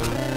Bye.